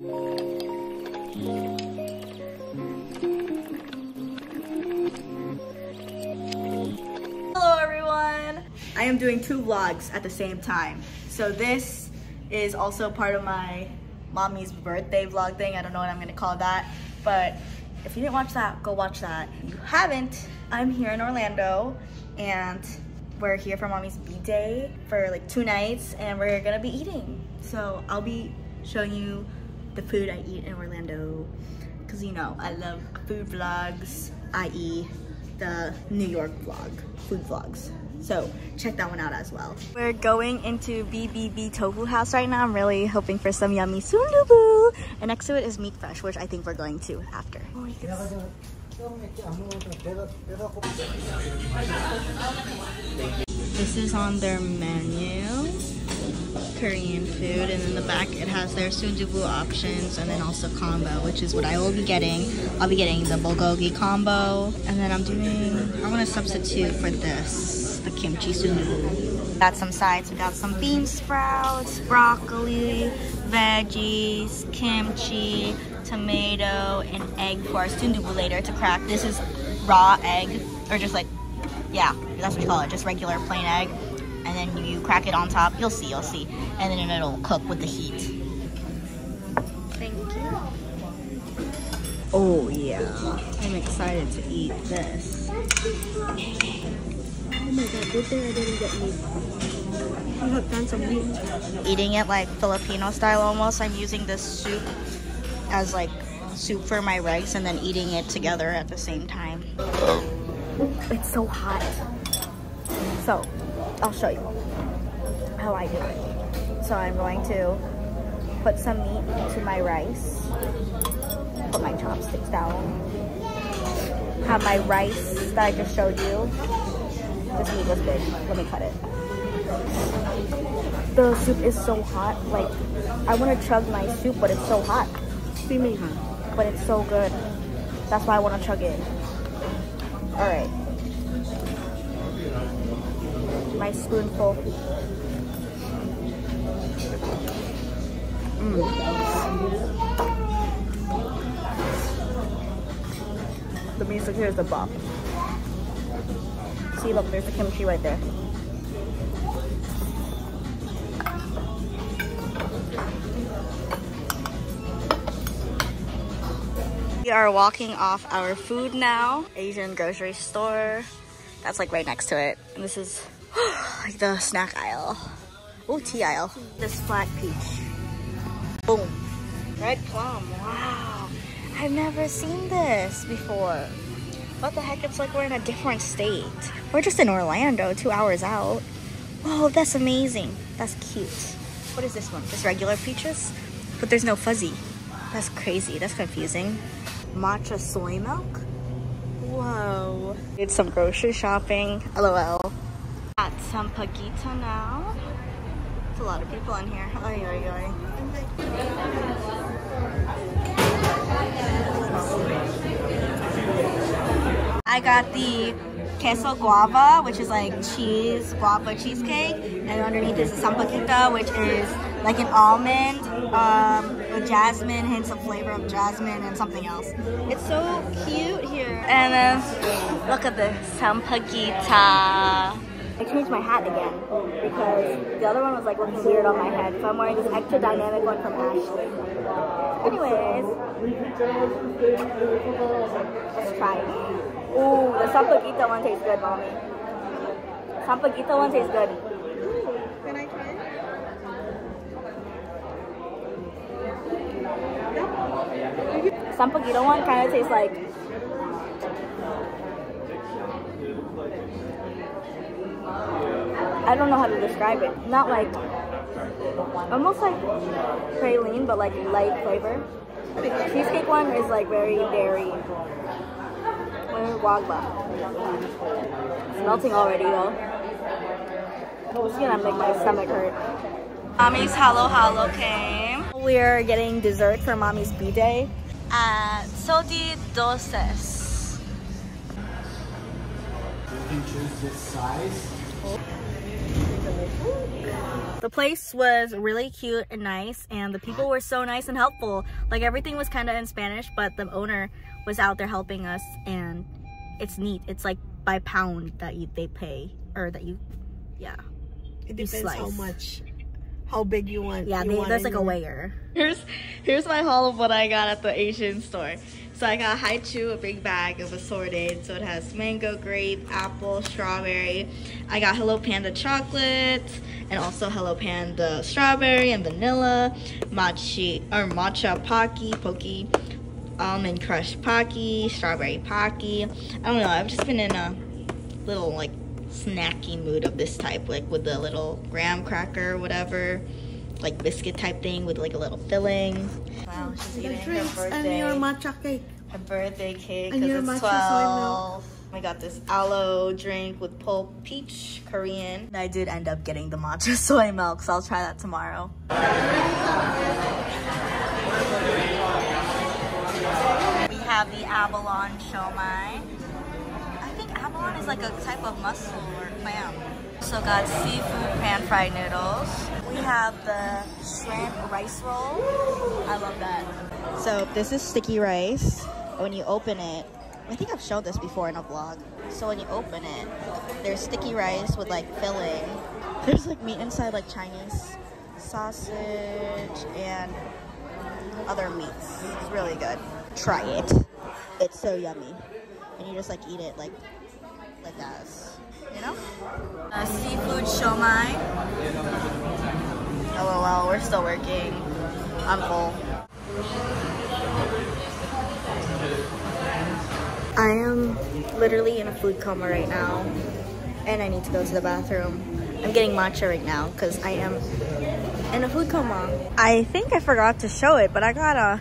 Hello everyone! I am doing two vlogs at the same time. So this is also part of my mommy's birthday vlog thing. I don't know what I'm gonna call that. But if you didn't watch that, go watch that. If you haven't, I'm here in Orlando and we're here for mommy's b-day for like two nights and we're gonna be eating. So I'll be showing you the food I eat in Orlando because you know I love food vlogs, i.e the New York vlog, food vlogs. So check that one out as well. We're going into BBB Tofu House right now. I'm really hoping for some yummy sundubu. And next to it is Meet Fresh, which I think we're going to after. Oh, this is on their menu. Korean food and in the back it has their sundubu options and then also combo which is what I will be getting. I'll be getting the bulgogi combo and then I'm doing, I want to substitute for this, the kimchi sundubu. Got some sides, we got some bean sprouts, broccoli, veggies, kimchi, tomato, and egg for our sundubu later to crack. This is raw egg or just like, yeah, that's what you call it, just regular plain egg and then you crack it on top. You'll see, you'll see. And then it'll cook with the heat. Thank you. Oh yeah, I'm excited to eat this. Oh my god, good thing I didn't get meat. I have tons of meat. Eating it like Filipino style almost. I'm using this soup as like soup for my rice and then eating it together at the same time. It's so hot. So I'll show you how I do it. So I'm going to put some meat into my rice, put my chopsticks down, have my rice that I just showed you. This meat was big. Let me cut it. The soup is so hot. Like, I want to chug my soup, but it's so hot. Steaming hot. But it's so good. That's why I want to chug it. Alright my spoonful. Mm. The music here is the bop. See, look, there's the kimchi right there. We are walking off our food now. Asian grocery store. That's like right next to it. And this is like the snack aisle. Oh, tea aisle. This flat peach. Boom. Red plum. Wow. I've never seen this before. What the heck? It's like we're in a different state. We're just in Orlando, two hours out. Whoa, that's amazing. That's cute. What is this one? Just regular peaches? But there's no fuzzy. That's crazy. That's confusing. Matcha soy milk? Whoa. Did some grocery shopping. LOL Sampaguita now. There's a lot of people in here. Oy, oy, oy. I got the queso guava, which is like cheese, guava cheesecake. And underneath is the sampaguita, which is like an almond um, with jasmine, hints of flavor of jasmine and something else. It's so cute here. And then look at the sampaguita. I changed my hat again because the other one was like looking weird on my head. So I'm wearing this extra dynamic one from Ashley. Anyways, let's try it. Ooh, the Sampaguita one tastes good, mommy. Sampaguita one tastes good. Can I try it? Sampaguita one kind of tastes like I don't know how to describe it. Not like, almost like praline, but like light flavor. Cheesecake one is like very dairy. Wagba. It's melting already though. It's gonna make my stomach hurt. Mommy's Halo Halo came. We're getting dessert for Mommy's B-Day at uh, Sodi Doses. You can choose this size. The place was really cute and nice and the people were so nice and helpful. Like everything was kind of in Spanish, but the owner was out there helping us and it's neat. It's like by pound that you, they pay or that you, yeah. It depends how much, how big you want. Yeah, you they, want there's in like a your- weigher. Here's here's my haul of what I got at the Asian store. So I got Hi-Chew, a big bag of assorted. So it has mango, grape, apple, strawberry. I got Hello Panda chocolate and also Hello Panda strawberry and vanilla, matcha or matcha pocky, pokey, almond crush pocky, strawberry pocky. I don't know. I've just been in a little like snacky mood of this type, like with the little graham cracker, or whatever, like biscuit type thing with like a little filling. Wow, she's The eating her drinks and birthday, your matcha cake. her birthday cake because it's 12. I got this aloe drink with pulp peach Korean. I did end up getting the matcha soy milk, so I'll try that tomorrow. We have the abalone shomai. Think is like a type of mussel or clam. So got seafood pan fried noodles. We have the shrimp rice roll. I love that. So this is sticky rice. When you open it, I think I've showed this before in a vlog. So when you open it, there's sticky rice with like filling. There's like meat inside, like Chinese sausage and other meats. It's really good. Try it. It's so yummy, and you just like eat it like like this, you know? Uh, seafood shomai. LOL, we're still working. I'm full. I am literally in a food coma right now, and I need to go to the bathroom. I'm getting matcha right now because I am in a food coma. I think I forgot to show it, but I got a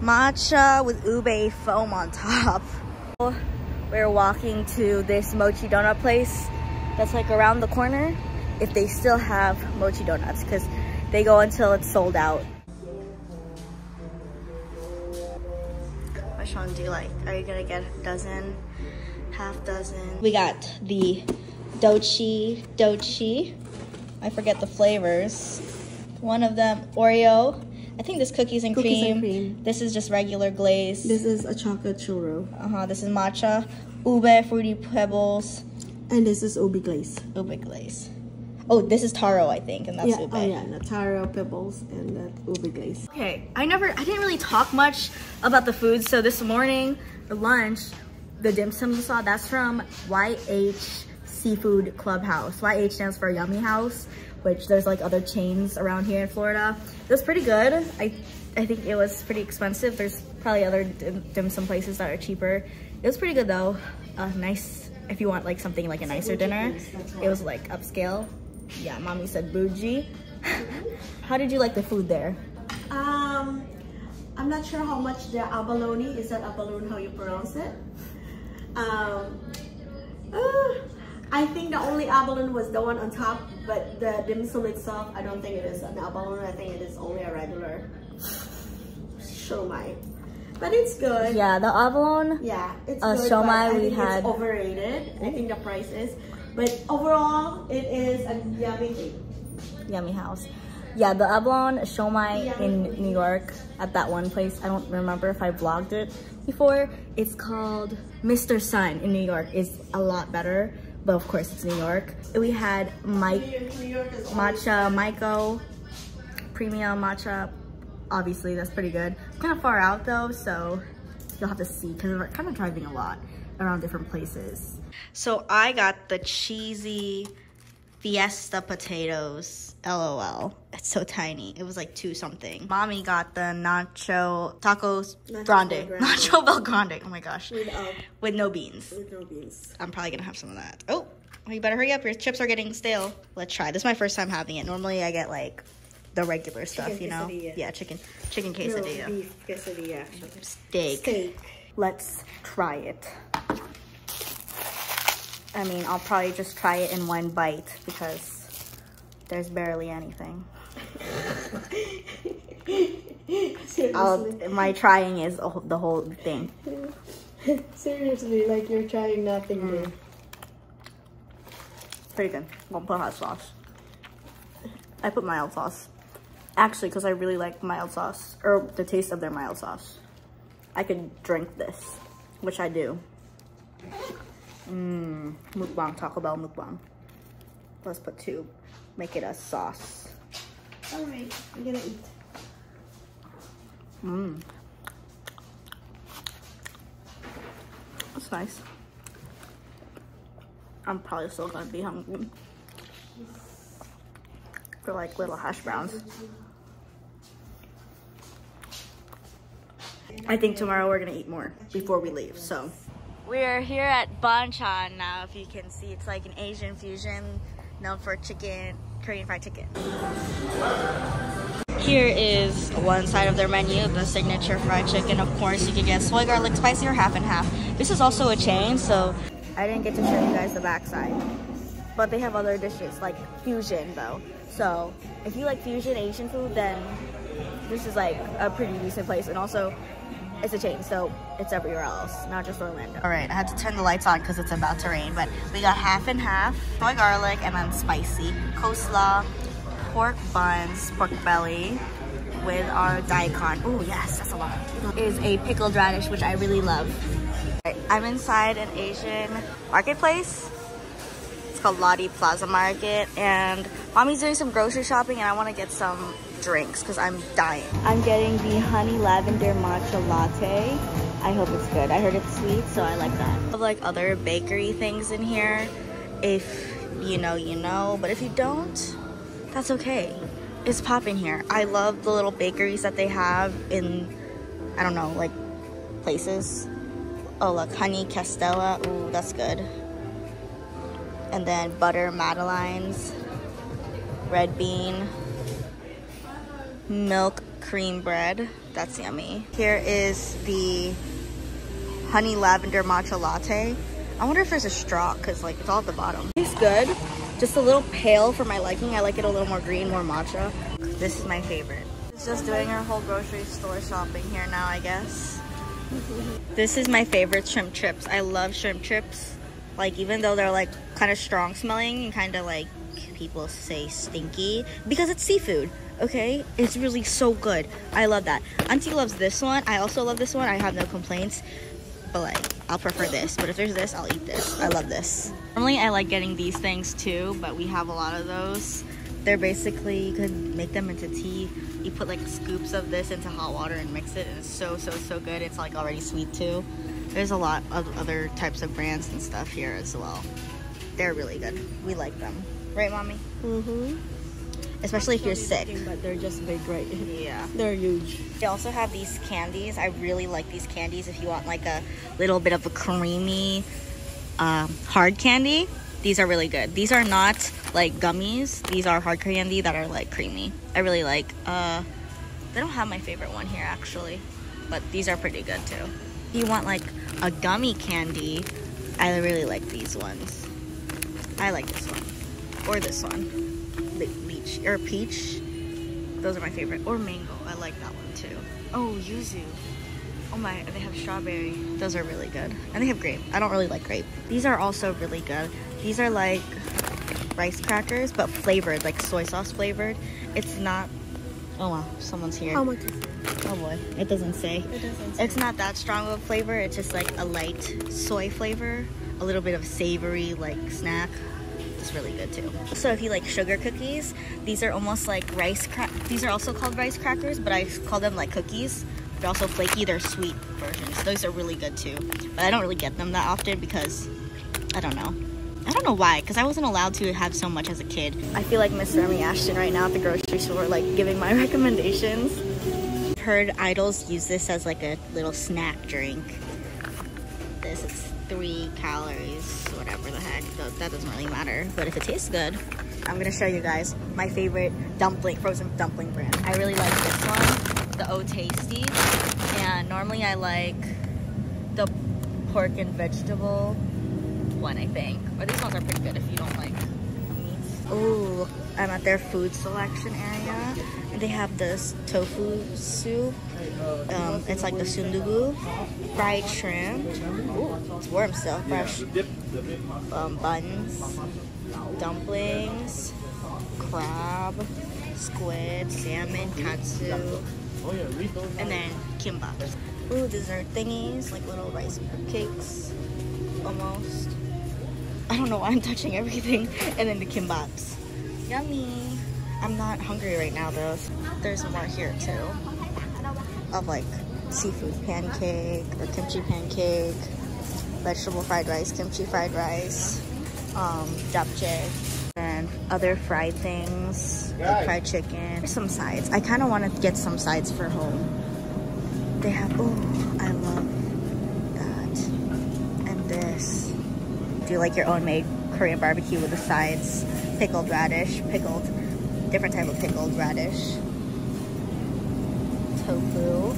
matcha with ube foam on top. We're walking to this mochi donut place that's like around the corner if they still have mochi donuts because they go until it's sold out. Which one do you like? Are you gonna get a dozen, half dozen? We got the Dochi Dochi. I forget the flavors. One of them Oreo. I think this cookies and Cookies cream. and cream. This is just regular glaze. This is a chocolate churro. uh huh. This is matcha. Ube fruity pebbles. And this is ubi glaze. Ube glaze. Oh, this is taro, I think, and that's yeah, ube. oh yeah, Nataro pebbles and that ubi glaze. Okay, I never, I didn't really talk much about the food. So this morning for lunch, the dim sum you saw, that's from YH Seafood Clubhouse. YH stands for Yummy House, which there's like other chains around here in Florida. It was pretty good. I, I think it was pretty expensive. There's probably other dim, dim sum places that are cheaper. It was pretty good though. Uh, nice if you want like something like a nicer dinner. It was like upscale. Yeah, mommy said bougie. How did you like the food there? Um, I'm not sure how much the abalone is that abalone how you pronounce it. Um, uh, I think the only abalone was the one on top, but the dim sum itself, I don't think it is an abalone. I think it is only a regular shomai. But it's good. Yeah, the abalone. Yeah, it's Uh, good. shomai we had- it's overrated. I think the price is, but overall, it is a yummy thing. Yummy House. Yeah, the abalone shomai in New York at that one place. I don't remember if I vlogged it before. It's called Mr. Sun in New York. It's a lot better, but of course it's New York. We had Mike matcha Maiko premium matcha. Obviously, that's pretty good. Kind of far out though, so you'll have to see because we're kind of driving a lot around different places. So I got the cheesy Fiesta potatoes. LOL. It's so tiny. It was like two something. Mommy got the nacho tacos Nacho grande. Grande. Nacho BellGrande. Oh my gosh. with, uh, With no beans. with no beans. I'm probably gonna have some of that. Oh, you better hurry up. Your chips are getting stale. Let's try. This is my first time having it. Normally I get like the regular stuff, you know? Yeah, chicken chicken No, quesadilla. beef quesadilla. Steak. Steak. Let's try it. I mean, I'll probably just try it in one bite because there's barely anything. My trying is the whole- thing. Seriously, like you're trying nothing Mm. there. Pretty good. Won't put hot sauce. I put mild sauce. Actually, because I really like mild sauce, or the taste of their mild sauce. I could drink this, which I do. Mmm, mukbang, Taco Bell mukbang. Let's put two, make it a sauce. All right, I'm gonna eat. Mmm. That's nice. I'm probably still gonna be hungry. For like little hash browns. I think tomorrow we're gonna eat more before we leave, so. We're here at Bonchon now, if you can see. It's like an Asian fusion known for chicken, Korean fried chicken. Here is one side of their menu, the signature fried chicken. Of course, you can get soy garlic spicy or half and half. This is also a chain, so I didn't get to show you guys the backside. But they have other dishes, like fusion though. So if you like fusion Asian food, then this is like a pretty decent place. And also, it's a chain, so it's everywhere else, not just Orlando. All right, I had to turn the lights on because it's about to rain, but we got half and half, soy garlic, and then spicy, coleslaw, pork buns, pork belly, with our daikon. Oh yes, that's a lot. Is a pickled radish, which I really love. I'm inside an Asian marketplace. It's called Lotte Plaza Market, and mommy's doing some grocery shopping, and I want to get some drinks because I'm dying. I'm getting the honey lavender matcha latte. I hope it's good. I heard it's sweet, so I like that. I have like other bakery things in here. If you know, you know, but if you don't, that's okay. It's popping here. I love the little bakeries that they have in, I don't know, like places. Oh, look, honey castella. Ooh, that's good. And then butter madeleines, red bean, milk cream bread. That's yummy. Here is the honey lavender matcha latte. I wonder if there's a straw because like it's all at the bottom. It's good. Just a little pale for my liking. I like it a little more green, more matcha. This is my favorite. It's just doing our whole grocery store shopping here now, I guess. this is my favorite shrimp chips. I love shrimp chips. Like even though they're like kind of strong smelling and kind of like people say stinky because it's seafood okay? It's really so good. I love that. Auntie loves this one. I also love this one. I have no complaints but like i'll prefer this. But if there's this i'll eat this. I love this. Normally i like getting these things too but we have a lot of those. They're basically you could make them into tea. You put like scoops of this into hot water and mix it and it's so so so good. It's like already sweet too. There's a lot of other types of brands and stuff here as well. They're really good. We like them right mommy Mm-hmm. especially if you're sick But they're just big, right? yeah They're huge. They also have these candies. I really like these candies if you want like a little bit of a creamy um, hard candy. These are really good. These are not like gummies. These are hard candy that are like creamy. I really like. Uh, they don't have my favorite one here actually, but these are pretty good too. If you want like a gummy candy, I really like these ones. I like this one or this one, the beach or peach. Those are my favorite. Or mango. I like that one too. Oh, yuzu. Oh my, they have strawberry. Those are really good. And they have grape. I don't really like grape. These are also really good. These are like rice crackers, but flavored, like soy sauce flavored. It's not. Oh wow, someone's here. How much is it? Oh boy, it doesn't say. It doesn't say. It's not that strong of a flavor. It's just like a light soy flavor, a little bit of savory like snack. Really good too. So if you like sugar cookies, these are almost like rice crack. These are also called rice crackers, but I call them like cookies. They're also flaky. They're sweet versions. Those are really good too. But I don't really get them that often because I don't know. I don't know why, because I wasn't allowed to have so much as a kid. I feel like Miss Remy Ashton right now at the grocery store, like giving my recommendations. I've Heard idols use this as like a little snack drink. This is three calories, whatever the heck. That, doesn't really matter. But if it tastes good, I'm gonna show you guys my favorite dumpling, frozen dumpling brand. I really like this one, the O Tasty. And normally I like the pork and vegetable one, I think. Or these ones are pretty good if you don't like meats. Ooh, I'm at their food selection area. They have this tofu soup. Um, it's like the sundubu, fried shrimp. Ooh, it's warm still, fresh. Um, buns, dumplings, crab, squid, salmon, katsu, and then kimbap. Ooh, dessert thingies, like little rice cakes, almost. I don't know why I'm touching everything. And then the kimbaps. Yummy. I'm not hungry right now though. There's more here too. Of like seafood pancake or kimchi pancake, vegetable fried rice, kimchi fried rice, um, japchae, and other fried things, like fried chicken. Some sides. I kind of want to get some sides for home. They have, oh, I love that. And this. Do you like your own made Korean barbecue with the sides. Pickled radish, pickled, different type of pickled radish. Tofu,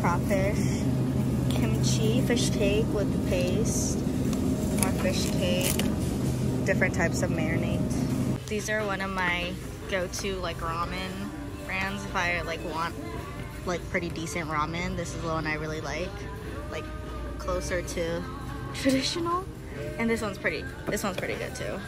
crawfish, kimchi, fish cake with the paste, more fish cake, different types of marinade. These are one of my go-to like ramen brands if I like want like pretty decent ramen. This is the one I really like, like closer to traditional. And this one's pretty, this one's pretty good too.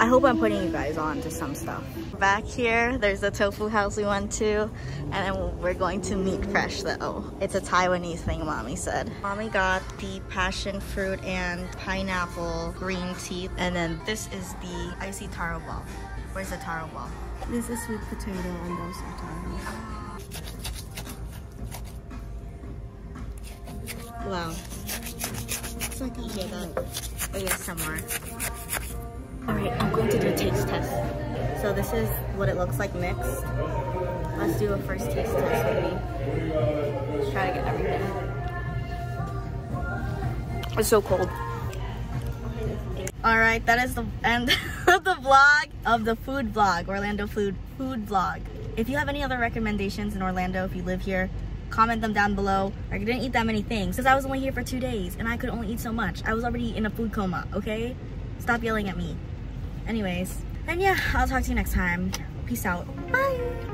I hope I'm putting you guys on to some stuff. Back here, there's the tofu house we went to, and then we're going to Meet Fresh though. It's a Taiwanese thing, mommy said. Mommy got the passion fruit and pineapple green tea, and then this is the icy taro ball. Where's the taro ball? This is sweet potato and those are taro. Wow. It's like you hear that ASMR. Alright, I'm going to do a taste test. So this is what it looks like mixed. Let's do a first taste test, maybe. Let's try to get everything. It's so cold. Alright, that is the end of the vlog, of the food vlog, Orlando food food vlog. If you have any other recommendations in Orlando, if you live here, comment them down below. I didn't eat that many things because I was only here for two days and I could only eat so much. I was already in a food coma, okay? Stop yelling at me. Anyways, and yeah, I'll talk to you next time. Peace out. Bye.